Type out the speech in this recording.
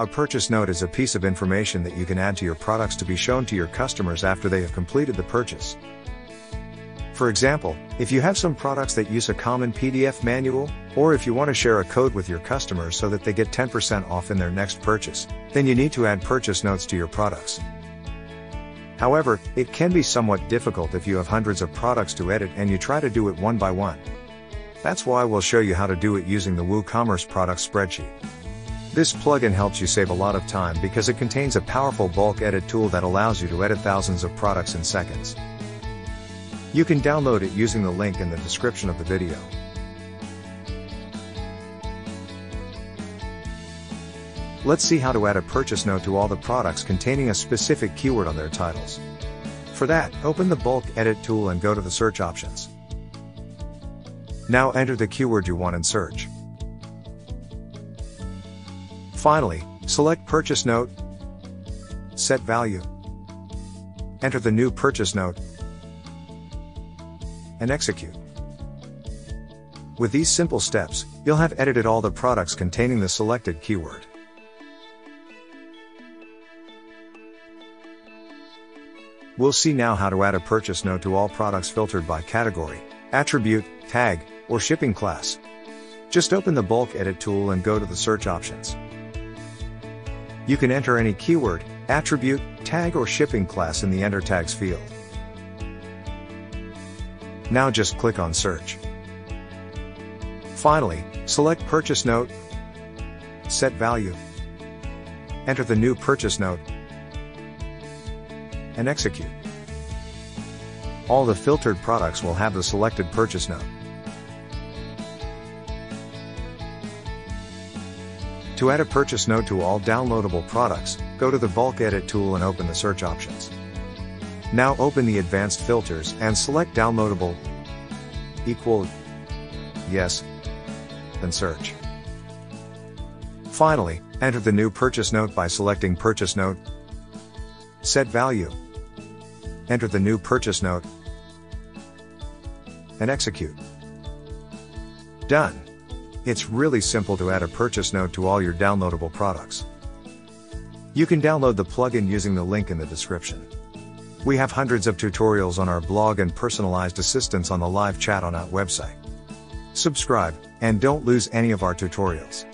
A purchase note is a piece of information that you can add to your products to be shown to your customers after they have completed the purchase. For example, if you have some products that use a common PDF manual, or if you want to share a code with your customers so that they get 10% off in their next purchase, then you need to add purchase notes to your products. However, it can be somewhat difficult if you have hundreds of products to edit and you try to do it one by one. That's why we'll show you how to do it using the WooCommerce product spreadsheet. This plugin helps you save a lot of time because it contains a powerful bulk edit tool that allows you to edit thousands of products in seconds. You can download it using the link in the description of the video. Let's see how to add a purchase note to all the products containing a specific keyword on their titles. For that, open the bulk edit tool and go to the search options. Now enter the keyword you want in search. Finally, select Purchase Note, Set Value, enter the new purchase note, and execute. With these simple steps, you'll have edited all the products containing the selected keyword. We'll see now how to add a purchase note to all products filtered by category, attribute, tag, or shipping class. Just open the bulk edit tool and go to the search options. You can enter any keyword, attribute, tag or shipping class in the Enter Tags field. Now just click on Search. Finally, select Purchase Note, Set Value, enter the new purchase note, and execute. All the filtered products will have the selected purchase note. To add a purchase note to all downloadable products, go to the bulk edit tool and open the search options. Now open the advanced filters and select downloadable equal yes then search. Finally, enter the new purchase note by selecting purchase note set value enter the new purchase note and execute. Done. It's really simple to add a purchase note to all your downloadable products. You can download the plugin using the link in the description. We have hundreds of tutorials on our blog and personalized assistance on the live chat on our website. Subscribe, and don't lose any of our tutorials.